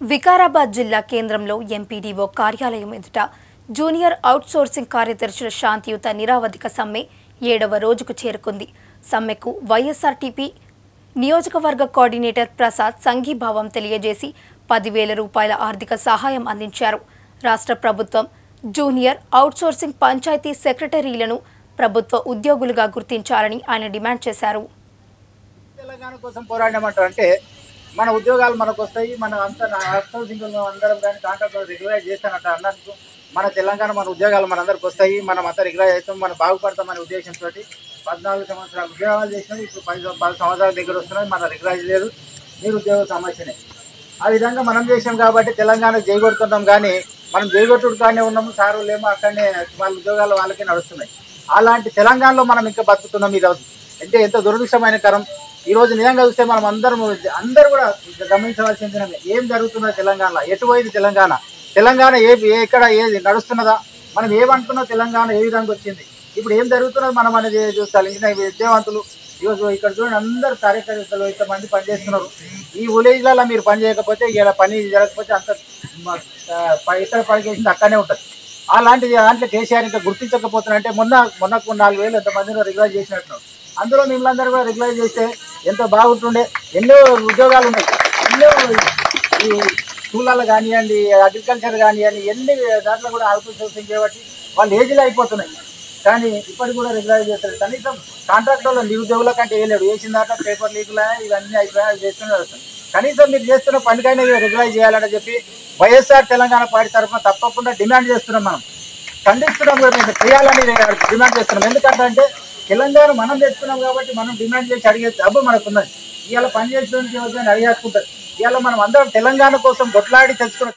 వికారాబాద్ జిల్లా కేంద్రంలో ఎంపీడీఓ కార్యాలయం ఎదుట జూనియర్ అవుట్సోర్సింగ్ కార్యదర్శుల శాంతియుత నిరావధిక సమ్మె ఏడవ రోజుకు చేరుకుంది. సమ్మెకు వైఎస్ఆర్టీపీ నియోజకవర్గ కోఆర్డినేటర్ ప్రసాద్ సంఘీభావం తెలియజేసి పదివేల రూపాయల ఆర్థిక సహాయం అందించారు. రాష్ట్ర ప్రభుత్వం జూనియర్ అవుట్సోర్సింగ్ పంచాయతీ సెక్రటరీలను ప్రభుత్వ ఉద్యోగులుగా గుర్తించాలని ఆయన డిమాండ్ చేశారు. తెలంగాణ కోసం పోరాడమంటారు అంటే మన ఉద్యోగాలు మనకు వస్తాయి మనం అంతా అవుట్సోర్సింగ్ అందరం కానీ కాంట్రాక్టర్ రెగ్యులైజ్ చేస్తానంట అన్నట్టు మన తెలంగాణ మన ఉద్యోగాలు మనందరికి వస్తాయి మనం అంతా రెగ్యులైజ్ అవుతాం మనం బాగుపడతామనే ఉద్దేశంతో పద్నాలుగు సంవత్సరాలు ఉద్యోగాలు చేసినాం ఇప్పుడు పది పది సంవత్సరాల దగ్గర వస్తున్నాయి మన రెగ్యులైజ్ లేదు నిరుద్యోగ సమస్యనే. ఆ విధంగా మనం చేసాం కాబట్టి తెలంగాణ జయగొడుతున్నాం కానీ మనం జయగొట్టుడు కానీ ఉన్నాము సారు లేమో అక్కడనే వాళ్ళ ఉద్యోగాలు వాళ్ళకే నడుస్తున్నాయి. అలాంటి తెలంగాణలో మనం ఇంకా బతుకుతున్నాం ఈరోజు. అంటే ఎంత దురదృష్టమైన కరం ఈరోజు నిజంగా చూస్తే మనం అందరం అందరూ కూడా గమనించవలసింది ఏం జరుగుతుందో తెలంగాణలో? ఎటువైంది తెలంగాణ? తెలంగాణ ఏ ఎక్కడ ఏది నడుస్తున్నదా? మనం ఏమనుకున్నా తెలంగాణ ఏ విధంగా వచ్చింది? ఇప్పుడు ఏం జరుగుతున్నది మనం అనేది చూస్తాం. ఇంకా ఈ విద్యావంతులు ఈరోజు ఇక్కడ చూడండి అందరు కార్యకర్తలు ఇంతమంది పనిచేస్తున్నారు. ఈ విలేజ్లలో మీరు పని చేయకపోతే ఇలా పని జరగకపోతే అంత ఇతర పని చేసింది అక్కడనే ఉంటుంది. అలాంటి దాంట్లో కేసీఆర్ ఇంకా గుర్తించకపోతున్నారంటే మొన్న మొన్నకు నాలుగు వేలు ఎంతమందిని రిగ్లైజ్ చేసినట్టు అందులో మిమ్మల్ని అందరూ కూడా రిగ్లైజ్ చేస్తే ఎంతో బాగుంటుండే ఎన్నో ఉద్యోగాలు ఉన్నాయి ఎన్నో ఈ స్కూళ్ళల్లో కానివ్వండి అగ్రికల్చర్ కానివ్వండి ఎన్ని దాంట్లో కూడా అవుట్ సోర్సింగ్ కాబట్టి వాళ్ళు ఏజ్లో అయిపోతున్నాయి. కానీ ఇప్పటికి కూడా రెగ్యులర్ చేస్తారు. కనీసం కాంట్రాక్టర్లో నిరుద్యోగుల కంటే వేయలేడు వేసిన దాంట్లో పేపర్ లీకులు ఇవన్నీ అయిపోయా చేస్తూనే చేస్తున్నారు కనీసం మీరు చేస్తున్న పనికైనా రెగ్యులర్ చేయాలని చెప్పి వైఎస్ఆర్ తెలంగాణ పార్టీ తరఫున తప్పకుండా డిమాండ్ చేస్తున్నాం మనం. ఖండిస్తున్నాం కూడా మేము. చేయాలని డిమాండ్ చేస్తున్నాం. ఎందుకంటే తెలంగాణ మనం తెచ్చుకున్నాం కాబట్టి మనం డిమాండ్ చేసి అడిగే డబ్బు మనకున్నది ఇవాళ పని చేసిన అడిగేసుకుంటారు. ఇవాళ మనం అందరం తెలంగాణ కోసం కొట్లాడి తెచ్చుకున్నాం